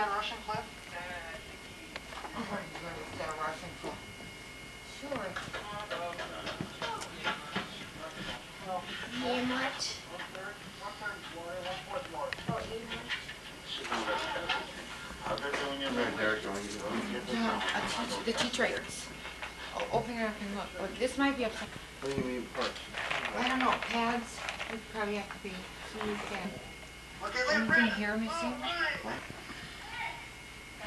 understand Russian, Cliff? I'm going to understand Russian too. Sure. How much? Doing in there, Derek? You- No, a teach, the teacher rates. Oh, open it up and look. Well, this might be upside. What do you mean parts? I don't know, pads would probably have to be, see these pads. Okay, Anything here missing?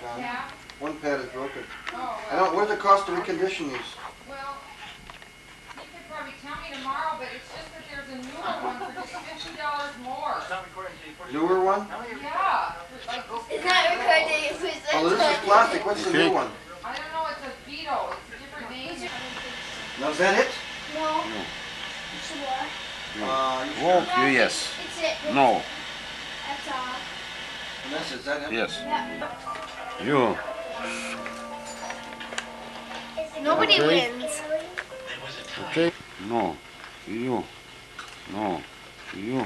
John, Yeah. One pad is broken. Oh, I don't, what's the cost to recondition these? Well, you could probably tell me tomorrow, but it's just that there's a newer one for just fifty dollars more. Newer one? Yeah, for like, It's not recording if it's Oh, this is plastic. What's the new one? I don't know, it's a Beetle, it's a different name. Now, is that it? No. It's what? Uh, you sure? Walk, yes. It's it. No, That's all. Vanessa, is that it? yes. Yeah. You. Nobody Okay. wins. Okay? No. You. No. You.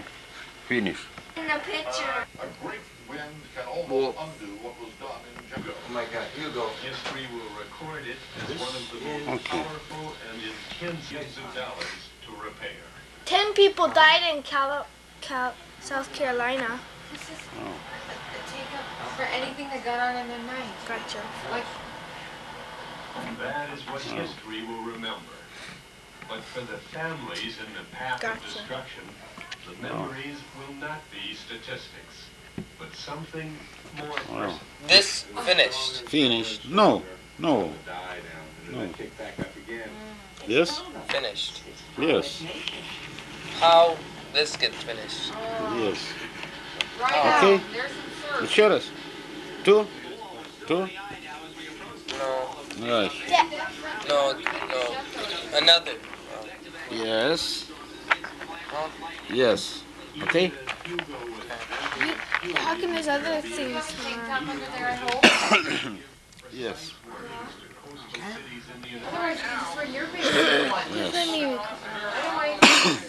Finish. In the picture. A great wind can almost undo what was done in Jago. Oh my God, you go. History will record it as one of the most Okay. powerful and intense use of dollars to repair. Ten people died in Cal, Cal, South Carolina. Oh. For anything that got on in the night, Gotcha. like, That is what history will remember. But for the families in the path of destruction, the memories will not be statistics, but something more personal. This finished. Finished. No. No. Die down then kick back up again. Mm. Yes? Finished. Yes. How this gets finished. Oh. Yes. right now, Okay. there's some search. Еще раз. Two. Two. No, Right. no, no. Another. Yes. Yes. Okay? How come there's other things? Tank top under there, I hope. Yes. Otherwise, you just run your big one. Yes.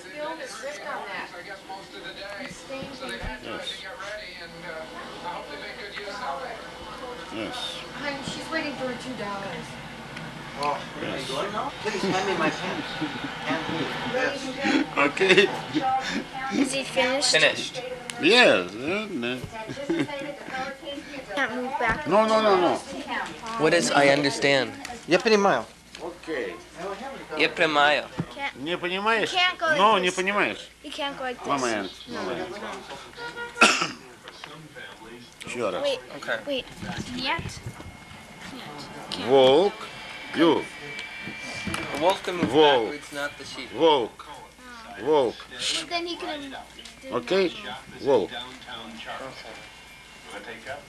Yes. Honey, she's waiting for her two dollars. Oh, are you going now? Please hand me my pens. Hand me. Yes. Okay. Is he finished? Finished. Yes. uh, no. Can't move back. No, no, no, no. What is I understand? Я понимаю. Okay. Я понимаю. Не понимаешь? Can't go like No, this. не понимаешь. You can't go like this. Момент. Момент. Еще раз. Wait, Okay. wait. Can't? Волк. You. The wolf can move Whoa. backwards, not the sheep. Волк. Волк. But then he can. Okay? Волк. Downtown Charleston. Wanna take that?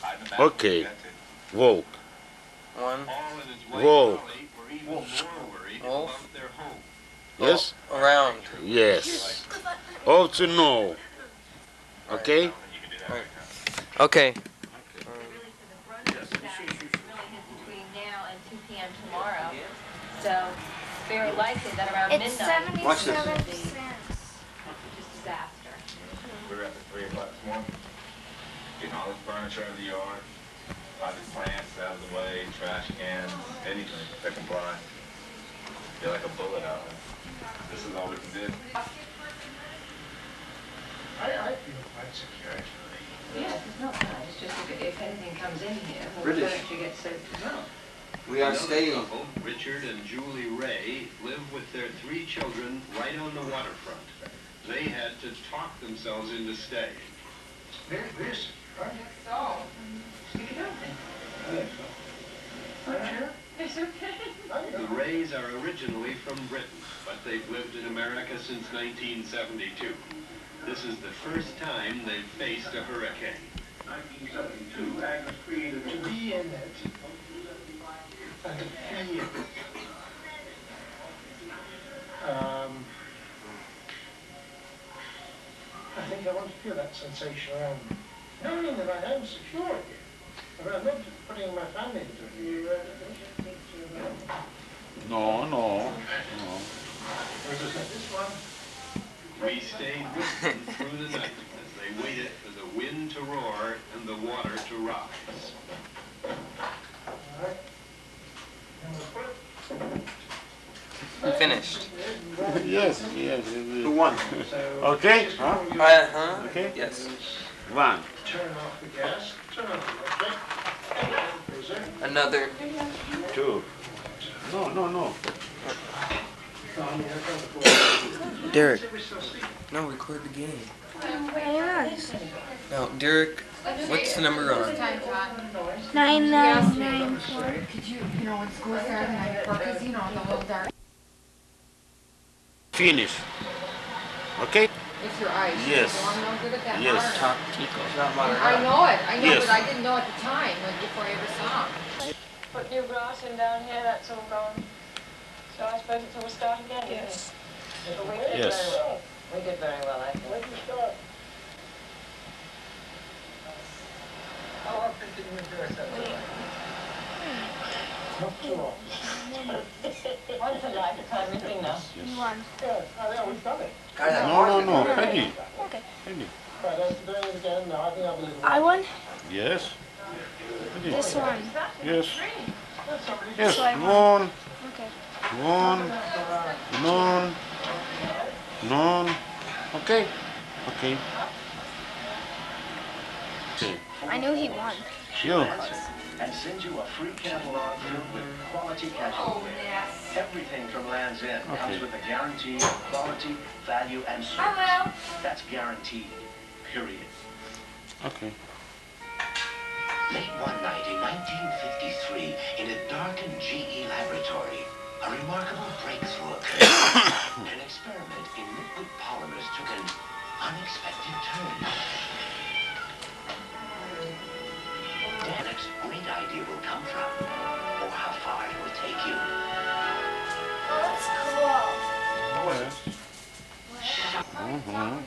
Hide in the back. Okay. That's it. Волк. One. All in his white Wolf. belly were even more worried Wolf. about their home. Yes? Around. Yes. Also no. Okay? Okay. between now and two PM tomorrow. So very likely that around It's midnight, Watch this. seventy-seven cents. just disaster. We were up at three o'clock this morning, getting all this furniture out of the yard, potted plants out of the way, trash cans, anything that can fly. Feel like a bullet out there. This is all we can do. I, I feel quite secure actually. Yeah, it's not bad, it's just if, if anything comes in here, the British. furniture gets so, no. We are Another staying. couple, Richard and Julie Ray, live with their three children right on the waterfront. They had to talk themselves into staying. Very, very secure, aren't? So, You don't think, Aren't you? it's okay. The Rays are originally from Britain, but they've lived in America since 1972. This is the first time they've faced a hurricane. 1972, Agnes created to be in it and to feel it. Um, I think I want to feel that sensation around me. Knowing that I am secure here. But I'm not putting my family into it. You, uh, don't you think to, uh, No, no. no. this one, We stayed with them through the night as they waited for the wind to roar and the water to rise. Alright. And we'll put I'm finished. Yes, yes. Who won? Okay, huh? Uh huh. Okay. Yes. One. Turn off the gas, turn off the electric. Another. Two. No, no, no. Um, yeah, turn the floor. Derek. We still. No, record the game. Very. Now, Derek, what's the number on? Time, Nine nine nine four. Could you, you know, when school started, night before, cause you know, the little dark, Finish. Okay? it's your eyes. Yes. So I'm no good at that. Yes. Top Tico. I know it, I know, Yes. but I didn't know at the time, like, before I ever saw him. Put new grass in down here, that's all gone. So I suppose it's all start again, isn't it? Yes. But we did Yes. very well. We did very well, I think. Where did you start? How often did you do it? Not too often. Once a lifetime, you think, no? One. Yeah, oh, yeah, we've done it. No, no, no. Peggy. Okay. Ready. Right, that's doing it again, no, I think I believe it. I won. Yes. Ready. This one. Yes. Yes. So I One. Okay. One. None. None. Okay. Okay. Okay. I knew he won. You. and send you a free catalog filled with quality casual wear. Everything from Lands' End Okay. comes with a guarantee of quality, value, and service. That's guaranteed, period. Okay. Late one night in 1953, in a darkened GE laboratory, a remarkable breakthrough occurred. an experiment in liquid polymers took an unexpected turn. The next great idea will come from, or how far it will take you. That's cool. Yes. Mhm.